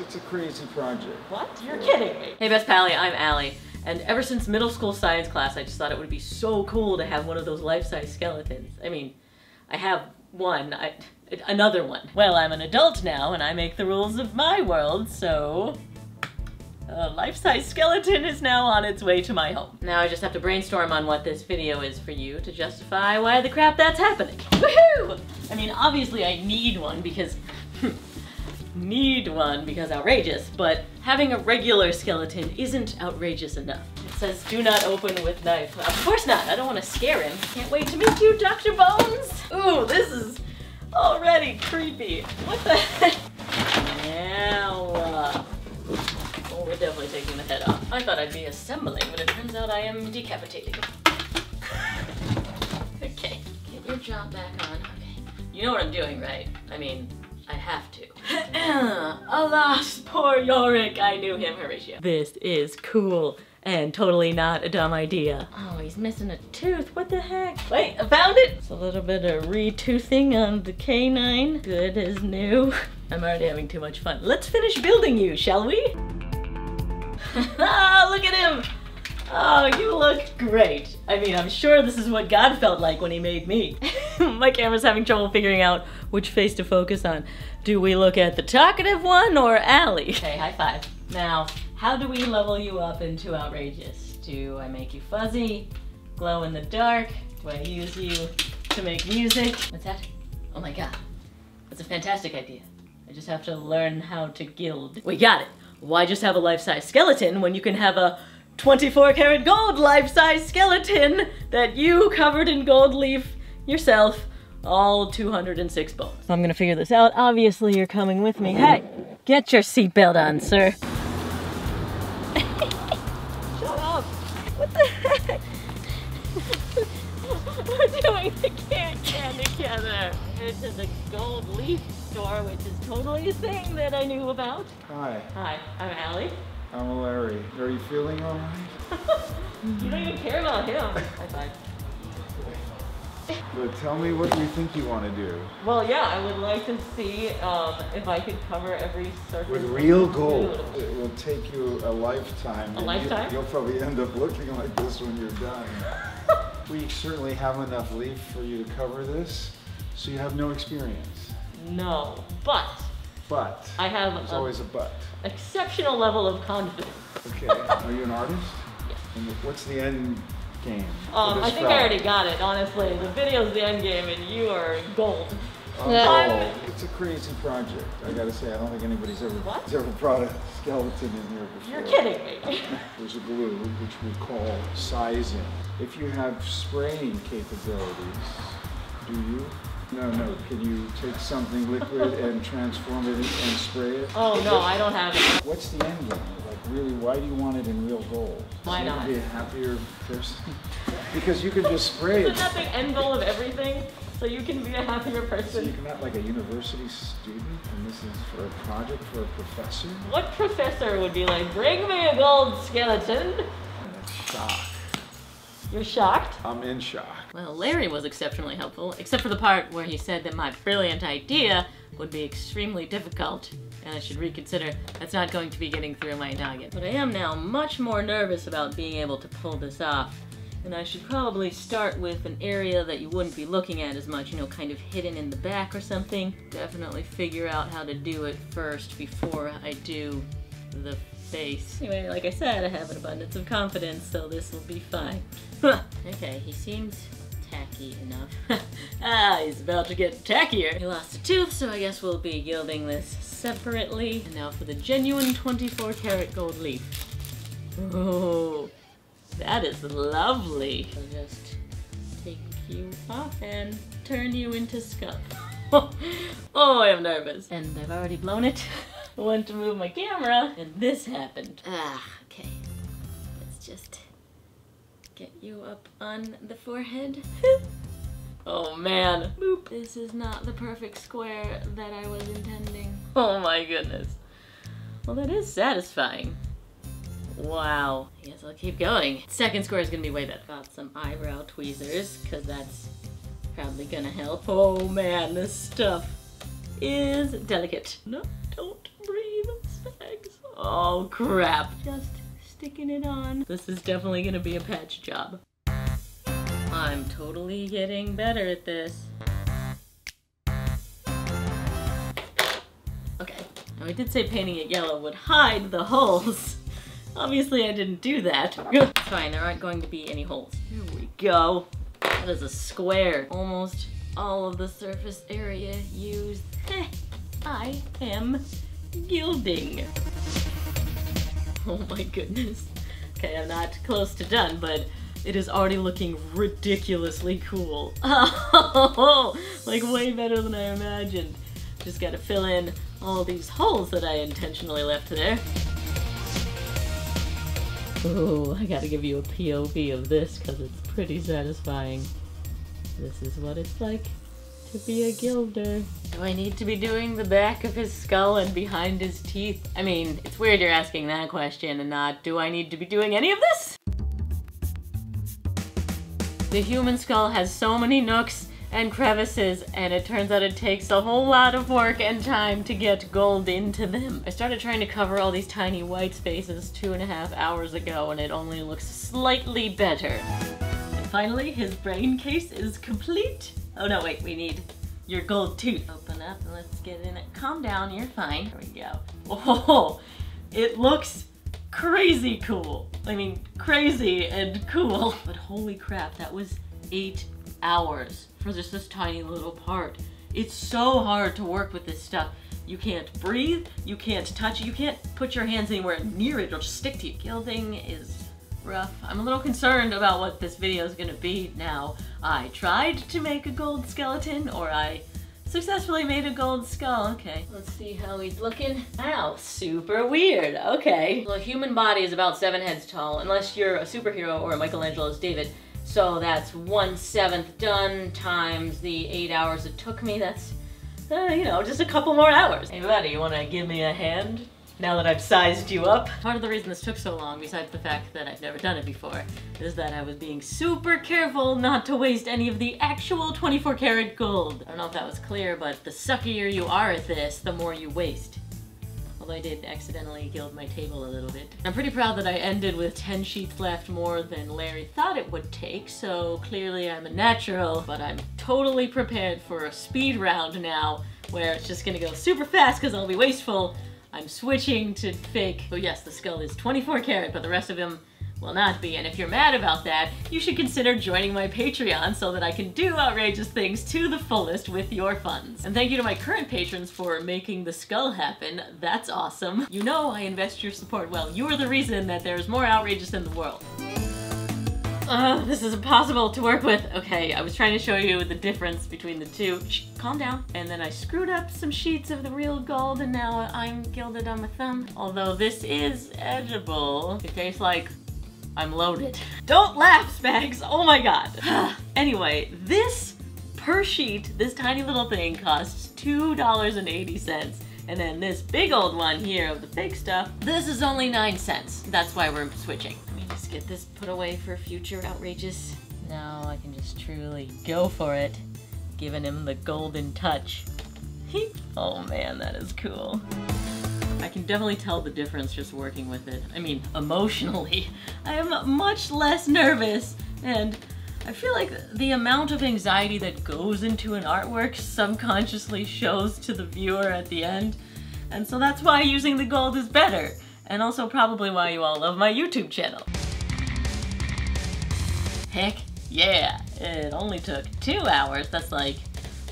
It's a crazy project. What? You're kidding me. Hey Best Pally, I'm Ali. And ever since middle school science class, I just thought it would be so cool to have one of those life-size skeletons. I mean, I have one, I, another one. Well, I'm an adult now and I make the rules of my world, so a life-size skeleton is now on its way to my home. Now I just have to brainstorm on what this video is for you to justify why the crap that's happening. Woohoo! I mean, obviously I need one because hmm, need one because outrageous, but having a regular skeleton isn't outrageous enough. It says do not open with knife. Of course not, I don't want to scare him. Can't wait to meet you, Dr. Bones! Ooh, this is already creepy. What the heck? Now, uh, oh, we're definitely taking the head off. I thought I'd be assembling, but it turns out I am decapitating. okay, get your jaw back on. Okay, you know what I'm doing, right? I mean, I have to. Alas, poor Yorick. I knew him, Horatio. This is cool and totally not a dumb idea. Oh, he's missing a tooth. What the heck? Wait, I found it. It's a little bit of retoothing on the canine. Good as new. I'm already having too much fun. Let's finish building you, shall we? Look at him. Oh, you look great. I mean, I'm sure this is what God felt like when he made me. My camera's having trouble figuring out which face to focus on. Do we look at the talkative one or Ali? Okay, high five. Now, how do we level you up into outrageous? Do I make you fuzzy? Glow in the dark? Do I use you to make music? What's that? Oh my god. That's a fantastic idea. I just have to learn how to gild. We got it. Why just have a life-size skeleton when you can have a 24 karat gold life-size skeleton that you covered in gold leaf yourself, all 206 bones. I'm gonna figure this out. Obviously, you're coming with me. Hey, get your seatbelt on, sir. Shut up. What the heck? We're doing the can can together. Here's to the gold leaf store, which is totally a thing that I knew about. Hi, Hi, I'm Ali. I'm Larry. Are you feeling all right? You don't even care about him. High five. But tell me what you think you want to do. Well, yeah, I would like to see um, if I could cover every surface. With real gold, food. it will take you a lifetime. you- lifetime? You'll probably end up looking like this when you're done. we certainly have enough leaf for you to cover this, so you have no experience. No, but But, I have there's always a but. exceptional level of confidence. Okay, are you an artist? And what's the end game? Um, I this think I already got it, honestly. The video's the end game and you are gold. Oh, Yeah. it's a crazy project. I gotta say, I don't think anybody's ever, What? ever brought a skeleton in here before. You're kidding me. There's a glue, which we call sizing. If you have spraying capabilities, do you? No, no, can you take something liquid and transform it and spray it? Oh no, I don't have it. What's the end game? Really, why do you want it in real gold? Why not? Be a happier person? Because you can just spray Isn't it. that the end goal of everything? So you can be a happier person. So you can not like a university student, and this is for a project for a professor? What professor would be like, bring me a gold skeleton? I'm in shock. You're shocked? I'm in shock. Well, Larry was exceptionally helpful, except for the part where he said that my brilliant idea would be extremely difficult, and I should reconsider. That's not going to be getting through my noggin. But I am now much more nervous about being able to pull this off. And I should probably start with an area that you wouldn't be looking at as much, you know, kind of hidden in the back or something. Definitely figure out how to do it first before I do the face. Anyway, like I said, I have an abundance of confidence, so this will be fine. okay, he seems tacky enough. ah, he's about to get tackier. He lost a tooth, so I guess we'll be gilding this separately. And now for the genuine 24 karat gold leaf. Oh, that is lovely. I'll just take you off and turn you into scuff. oh, I am nervous. And I've already blown it. I went to move my camera, and this happened. Ah, okay. Let's just get you up on the forehead. oh man. Boop. This is not the perfect square that I was intending. Oh my goodness. Well, that is satisfying. Wow. I guess I'll keep going. Second square is gonna be way better. Got some eyebrow tweezers, because that's probably gonna help. Oh man, this stuff is delicate. No, don't breathe. Oh crap. Just sticking it on. This is definitely gonna be a patch job. I'm totally getting better at this. Okay, now I did say painting it yellow would hide the holes. Obviously I didn't do that. It's fine, there aren't going to be any holes. Here we go. That is a square. Almost all of the surface area used. Eh, I am gilding. Oh my goodness. Okay, I'm not close to done, but it is already looking ridiculously cool. Oh, like way better than I imagined. Just gotta fill in all these holes that I intentionally left there. Ooh, I gotta give you a POV of this because it's pretty satisfying. This is what it's like to be a gilder. Do I need to be doing the back of his skull and behind his teeth? I mean, it's weird you're asking that question and not, do I need to be doing any of this? The human skull has so many nooks and crevices, and it turns out it takes a whole lot of work and time to get gold into them. I started trying to cover all these tiny white spaces two and a half hours ago, and it only looks slightly better. And finally, his brain case is complete. Oh no, wait, we need your gold tooth. Open up and let's get in it. Calm down, you're fine. Here we go. Oh, it looks crazy cool. I mean, crazy and cool. But holy crap, that was eight hours for just this tiny little part. It's so hard to work with this stuff. You can't breathe, you can't touch it, you can't put your hands anywhere near it, it'll just stick to you. Gilding is rough. I'm a little concerned about what this video is gonna be now. I tried to make a gold skeleton, or I successfully made a gold skull. Okay, let's see how he's looking. Wow, super weird. Okay. The human body is about seven heads tall, unless you're a superhero or a Michelangelo's David. So that's one seventh done times the eight hours it took me. That's, uh, you know, just a couple more hours. Hey buddy, you wanna give me a hand? Now that I've sized you up. Part of the reason this took so long, besides the fact that I've never done it before, is that I was being super careful not to waste any of the actual 24 karat gold. I don't know if that was clear, but the suckier you are at this, the more you waste although I did accidentally gild my table a little bit. I'm pretty proud that I ended with 10 sheets left more than Larry thought it would take, so clearly I'm a natural, but I'm totally prepared for a speed round now, where it's just gonna go super fast because I'll be wasteful. I'm switching to fake. So yes, the skull is 24 karat, but the rest of him will not be. And if you're mad about that, you should consider joining my Patreon so that I can do outrageous things to the fullest with your funds. And thank you to my current patrons for making the skull happen. That's awesome. You know I invest your support well. You are the reason that there's more outrageous in the world. Uh, this is impossible to work with. Okay, I was trying to show you the difference between the two. Shh, calm down. And then I screwed up some sheets of the real gold and now I'm gilded on my thumb. Although this is edible. It tastes like I'm loaded. Don't laugh, Spags! Oh my god. anyway, this per sheet, this tiny little thing costs $2.80. And then this big old one here of the fake stuff, this is only 9 cents. That's why we're switching. Let me just get this put away for future outrageous. Now I can just truly go for it, giving him the golden touch. oh man, that is cool. I can definitely tell the difference just working with it. I mean, emotionally, I am much less nervous and I feel like the amount of anxiety that goes into an artwork subconsciously shows to the viewer at the end. And so that's why using the gold is better. And also probably why you all love my YouTube channel. Heck yeah, it only took two hours. That's like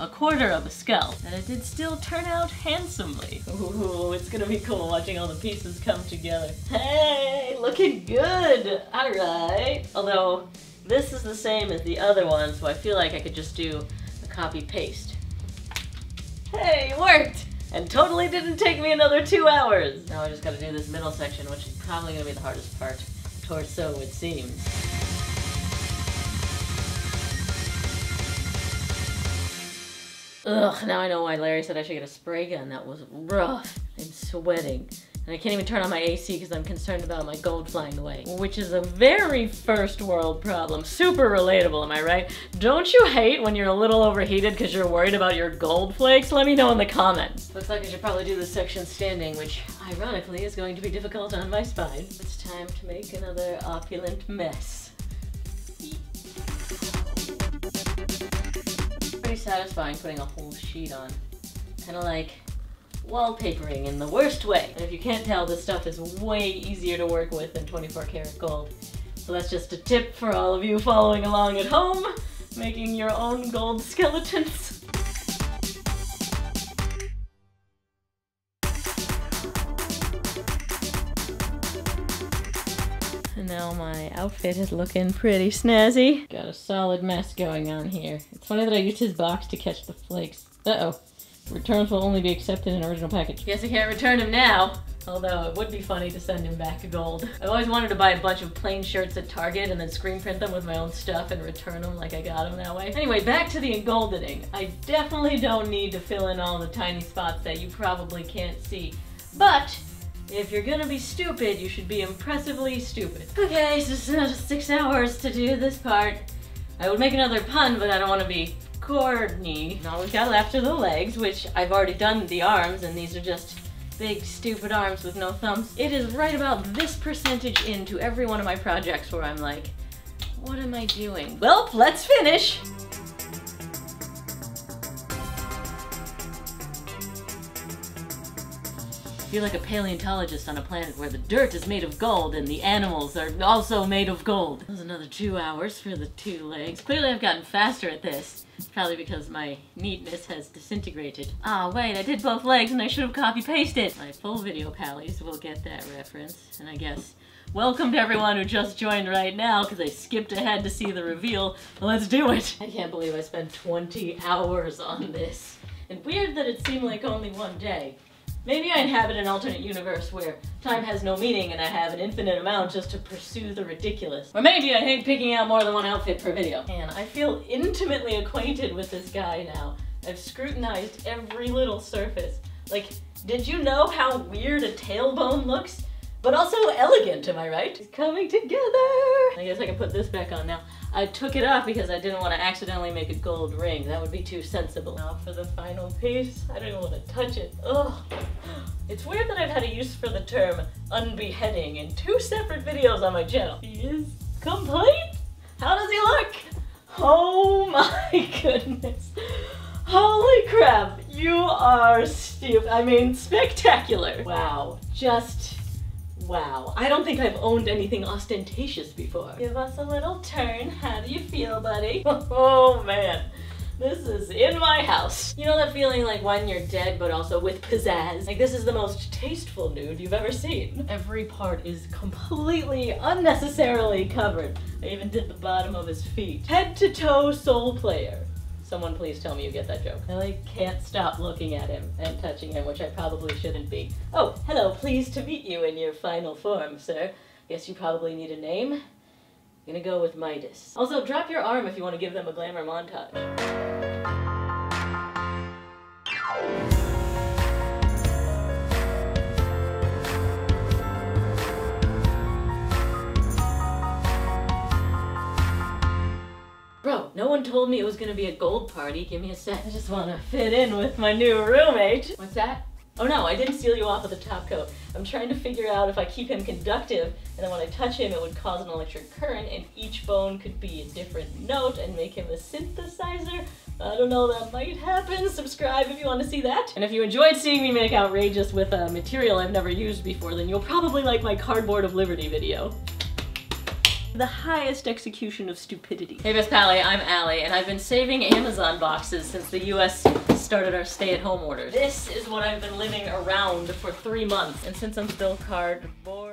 a quarter of a skull, and it did still turn out handsomely. Ooh, it's gonna be cool watching all the pieces come together. Hey, looking good! Alright. Although, this is the same as the other one, so I feel like I could just do a copy-paste. Hey, it worked! And totally didn't take me another two hours! Now I just gotta do this middle section, which is probably gonna be the hardest part. Torso, it seems. Ugh, now I know why Larry said I should get a spray gun. That was rough. I'm sweating. And I can't even turn on my AC because I'm concerned about my gold flying away. Which is a very first world problem. Super relatable, am I right? Don't you hate when you're a little overheated because you're worried about your gold flakes? Let me know in the comments. Looks like I should probably do this section standing, which ironically is going to be difficult on my spine. It's time to make another opulent mess. Satisfying putting a whole sheet on. Kind of like wallpapering in the worst way. And if you can't tell, this stuff is way easier to work with than 24 karat gold. So that's just a tip for all of you following along at home, making your own gold skeletons. outfit is looking pretty snazzy. Got a solid mess going on here. It's funny that I used his box to catch the flakes. Uh-oh. Returns will only be accepted in original package. Guess I can't return him now. Although it would be funny to send him back gold. I've always wanted to buy a bunch of plain shirts at Target and then screen print them with my own stuff and return them like I got them that way. Anyway, back to the engoldening. I definitely don't need to fill in all the tiny spots that you probably can't see. But if you're gonna be stupid, you should be impressively stupid. Okay, so it's another six hours to do this part. I would make another pun, but I don't want to be corny. Now we've got left are the legs, which I've already done the arms, and these are just big stupid arms with no thumbs. It is right about this percentage into every one of my projects where I'm like, what am I doing? Well, let's finish! Feel like a paleontologist on a planet where the dirt is made of gold and the animals are also made of gold. That was another two hours for the two legs. Clearly I've gotten faster at this. Probably because my neatness has disintegrated. Ah, oh, wait, I did both legs and I should have copy-pasted. My full video pallies will get that reference. And I guess, welcome to everyone who just joined right now because I skipped ahead to see the reveal. Let's do it. I can't believe I spent 20 hours on this. And weird that it seemed like only one day. Maybe I inhabit an alternate universe where time has no meaning and I have an infinite amount just to pursue the ridiculous. Or maybe I hate picking out more than one outfit per video. And I feel intimately acquainted with this guy now. I've scrutinized every little surface. Like, did you know how weird a tailbone looks? But also elegant, am I right? It's coming together! I guess I can put this back on now. I took it off because I didn't want to accidentally make a gold ring. That would be too sensible. Now for the final piece. I don't even want to touch it. Ugh. It's weird that I've had a use for the term unbeheading in two separate videos on my channel. He is complete? How does he look? Oh my goodness. Holy crap, you are stupid. I mean, spectacular. Wow, just Wow, I don't think I've owned anything ostentatious before. Give us a little turn. How do you feel, buddy? Oh man, this is in my house. You know that feeling like when you're dead, but also with pizzazz? Like this is the most tasteful nude you've ever seen. Every part is completely unnecessarily covered. I even did the bottom of his feet. Head to toe soul player. Someone please tell me you get that joke. I like can't stop looking at him and touching him, which I probably shouldn't be. Oh, hello, pleased to meet you in your final form, sir. Guess you probably need a name. I'm gonna go with Midas. Also, drop your arm if you want to give them a glamour montage. No one told me it was gonna be a gold party. Give me a sec. I just wanna fit in with my new roommate. What's that? Oh no, I didn't steal you off with the top coat. I'm trying to figure out if I keep him conductive, and then when I touch him, it would cause an electric current, and each bone could be a different note and make him a synthesizer. I don't know, that might happen. Subscribe if you want to see that. And if you enjoyed seeing me make outrageous with a material I've never used before, then you'll probably like my Cardboard of Liberty video the highest execution of stupidity. Hey Miss Pally, I'm Ali, and I've been saving Amazon boxes since the US started our stay-at-home orders. This is what I've been living around for three months, and since I'm still cardboard